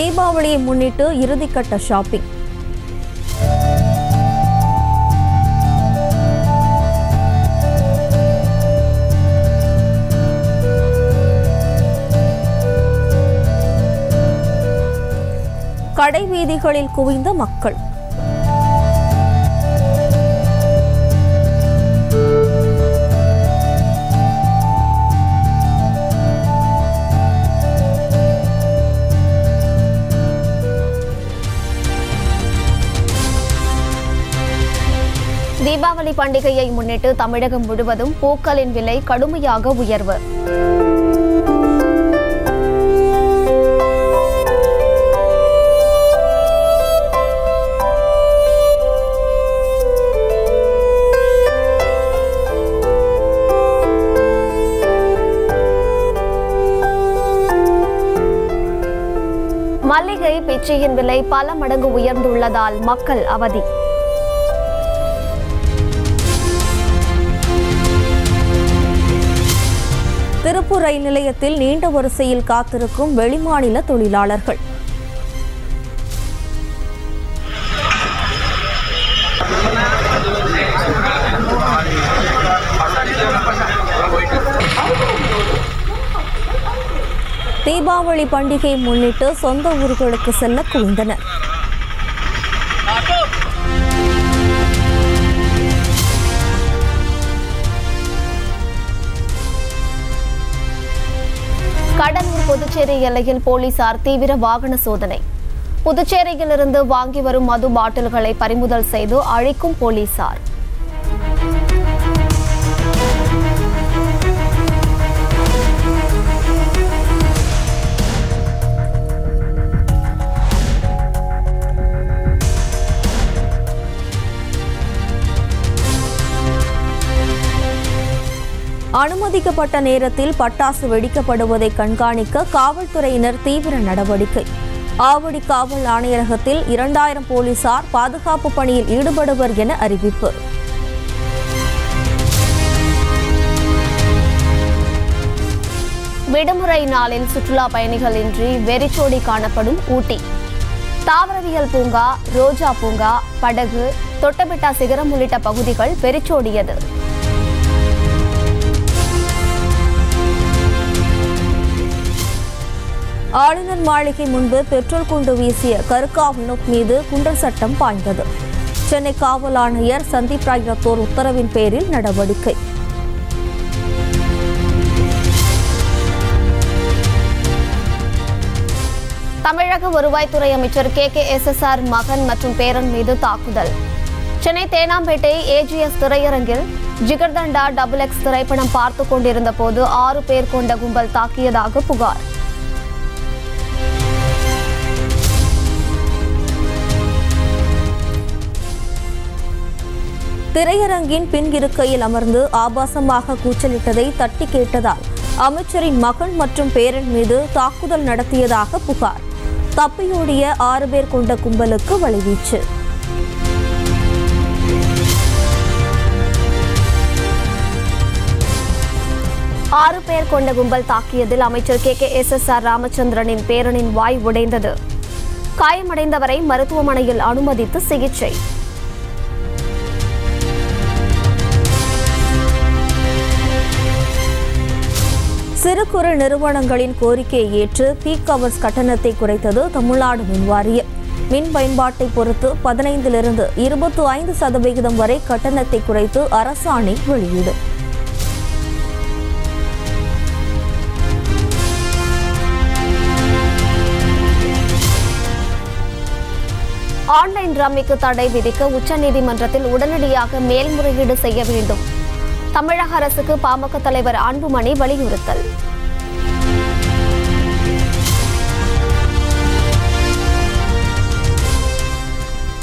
தீபாவளியை முன்னிட்டு இறுதிக்கட்ட ஷாப்பிங். கடை வீதிகளில் குவிந்த மக்கள். தீபாவளி பண்டிகையை முன்னிட்டு தமிழகம் முழுவதும் பூக்களின் விலை கடுமையாக உயர்வு. மல்லிகை பிச்சையின் விலை பல மடங்கு உயர்ந்துள்ளதால் மக்கள் அவதி. திருப்பூர் ரயில் நிலையத்தில் நீண்ட வரிசையில் காத்திருக்கும் வெளிமாநில தொழிலாளர்கள். தீபாவளி பண்டிகை முன்னிட்டு சொந்த ஊர்களுக்கு செல்ல குவிந்தனர். கடலூர் புதுச்சேரி எல்லையில் போலீசார் தீவிர வாகன சோதனை. புதுச்சேரியிலிருந்து வாங்கி வரும் மது பாட்டில்களை பறிமுதல் செய்து அழிக்கும் போலீசார். அனுமதிக்கப்பட்ட நேரத்தில் பட்டாசு வெடிக்கப்படுவதை கண்காணிக்க காவல்துறையினர் தீவிர நடவடிக்கை. ஆவடி காவல் ஆணையரகத்தில் இரண்டாயிரம் போலீசார் பாதுகாப்பு பணியில் ஈடுபடுவர் என அறிவிப்பு. விடுமுறை நாளில் சுற்றுலா பயணிகளின்றி வெறிச்சோடி காணப்படும் ஊட்டி. தாவரவியல் பூங்கா ரோஜா பூங்கா படகு தொட்டபெட்டா சிகரம் உள்ளிட்ட பகுதிகள் வெறிச்சோடியது. ஆளுநர் மாளிகை முன்பு பெட்ரோல் குண்டு வீசிய கருக்கா வினோத் மீது குண்டர் சட்டம் பாய்ந்தது. சென்னை காவல் ஆணையர் சந்தீப் ராய் ரத்தோர் உத்தரவின் பேரில் நடவடிக்கை. தமிழக வருவாய்த்துறை அமைச்சர் K. K. S. S. R. மகன் மற்றும் பேரன் மீது தாக்குதல். சென்னை தேனாம்பேட்டை ஏஜிஎஸ் திரையரங்கில் ஜிகர்தண்டா டபுள் எக்ஸ் திரைப்படம் பார்த்து கொண்டிருந்த போது ஆறு பேர் கொண்ட கும்பல் தாக்கியதாக புகார். திரையரங்கின் பின் இருக்கையில் அமர்ந்து ஆபாசமாக கூச்சலிட்டதை தட்டி கேட்டதால் அமைச்சரின் மகன் மற்றும் பேரன் மீது தாக்குதல் நடத்தியதாக புகார். தப்பியோடிய ஆறு பேர் கொண்ட கும்பலுக்கு வழிவீச்சு. ஆறு பேர் கொண்ட கும்பல் தாக்கியதில் அமைச்சர் K. K. S. S. R. ராமச்சந்திரனின் பேரனின் வாய் உடைந்தது. காயமடைந்தவரை மருத்துவமனையில் அனுமதித்து சிகிச்சை. சிறு குறு நிறுவனங்களின் கோரிக்கையை ஏற்று பீக் அவர்ஸ் கட்டணத்தை குறைத்தது தமிழ்நாடு மின் வாரியம். மின் பயன்பாட்டை பொறுத்து பதினைந்திலிருந்து இருபத்தி ஐந்து சதவிகிதம் வரை கட்டணத்தை குறைத்து அரசாணை வெளியீடு. ஆன்லைன் ரம்மிக்கு தடை விதிக்க உச்சநீதிமன்றத்தில் உடனடியாக மேல்முறையீடு செய்ய வேண்டும். தமிழக அரசுக்கு பாமக தலைவர் அன்புமணி வலியுறுத்தல்.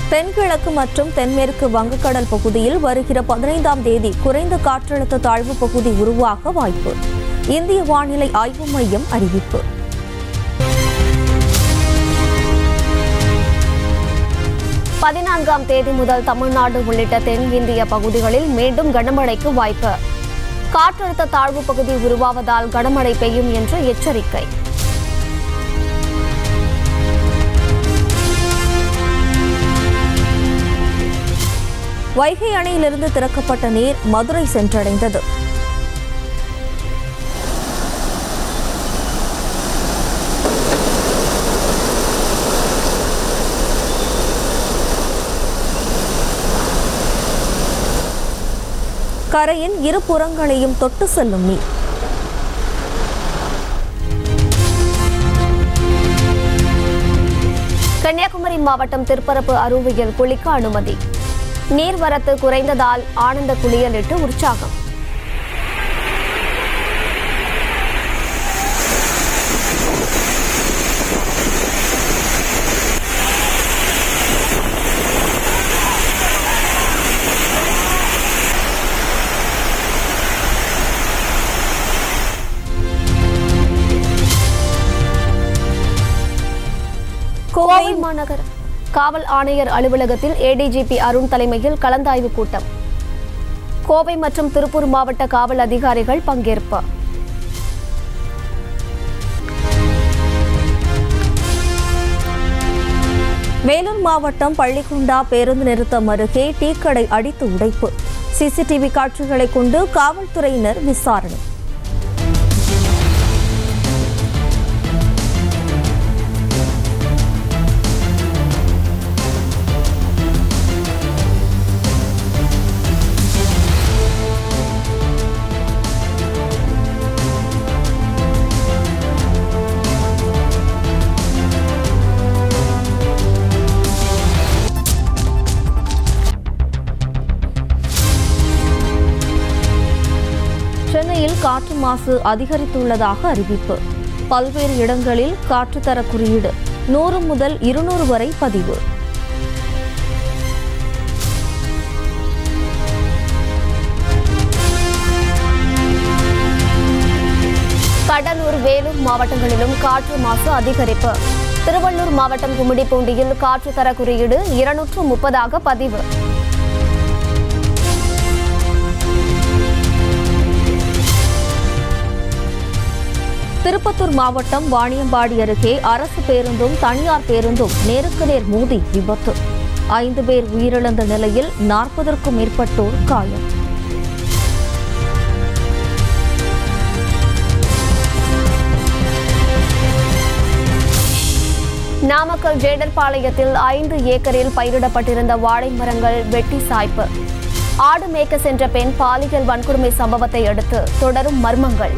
தென்கிழக்கு மற்றும் தென்மேற்கு வங்கக்கடல் பகுதியில் வருகிற பதினைந்தாம் தேதி குறைந்த காற்றழுத்த தாழ்வு பகுதி உருவாக வாய்ப்பு. இந்திய வானிலை ஆய்வு மையம் அறிவிப்பு. பதினான்காம் தேதி முதல் தமிழ்நாடு உள்ளிட்ட தென்னிந்திய பகுதிகளில் மீண்டும் கனமழைக்கு வாய்ப்பு. காற்றழுத்த தாழ்வு பகுதி உருவாவதால் கனமழை பெய்யும் என்று எச்சரிக்கை. வைகை அணையிலிருந்து திறக்கப்பட்ட நீர் மதுரை சென்றடைந்தது. கரையின் இரு புறங்களையும் தொட்டு செல்லும் நீர் கன்னியாகுமரி மாவட்டம் திருப்பரப்பு அருவியில் குளிக்க அனுமதி. நீர்வரத்து குறைந்ததால் ஆனந்த குளியலிட்டு உற்சாகம். கோவை மாநகர. காவல் ஆணையர் அலுவலகத்தில் ஏடிஜிபி அருண் தலைமையில் கலந்தாய்வு கூட்டம். கோவை மற்றும் திருப்பூர் மாவட்ட காவல் அதிகாரிகள் பங்கேற்பு. வேலூர் மாவட்டம் பள்ளிக்குண்டா பேருந்து நிறுத்தம் அருகே டீக்கடை அடித்து உடைப்பு. சிசிடிவி காட்சிகளை கொண்டு காவல்துறையினர் விசாரணை. காற்று மாசு அதிகரித்துள்ளதாக அறிவிப்பு. பல்வேறு இடங்களில் காற்றுத்தர குறியீடு நூறு முதல் இருநூறு வரை பதிவு. கடலூர் வேலூர் மாவட்டங்களிலும் காற்று மாசு அதிகரிப்பு. திருவள்ளூர் மாவட்டம் கும்மிடிப்பூண்டியில் காற்று தர குறியீடு இருநூற்று முப்பதாக பதிவு. திருப்பத்தூர் மாவட்டம் வாணியம்பாடி அருகே அரசு பேருந்தும் தனியார் பேருந்தும் நேருக்கு நேர் மோதி விபத்து. ஐந்து பேர் உயிரிழந்த நிலையில் நாற்பதற்கும் மேற்பட்டோர் காயம். நாமக்கல் ஜேடர்பாளையத்தில் ஐந்து ஏக்கரில் பயிரிடப்பட்டிருந்த வாழை மரங்கள் வெட்டி சாய்ப்பு. ஆடு மேய்க்க சென்ற பெண் பாலியல் வன்கொடுமை சம்பவத்தை அடுத்து தொடரும் மர்மங்கள்.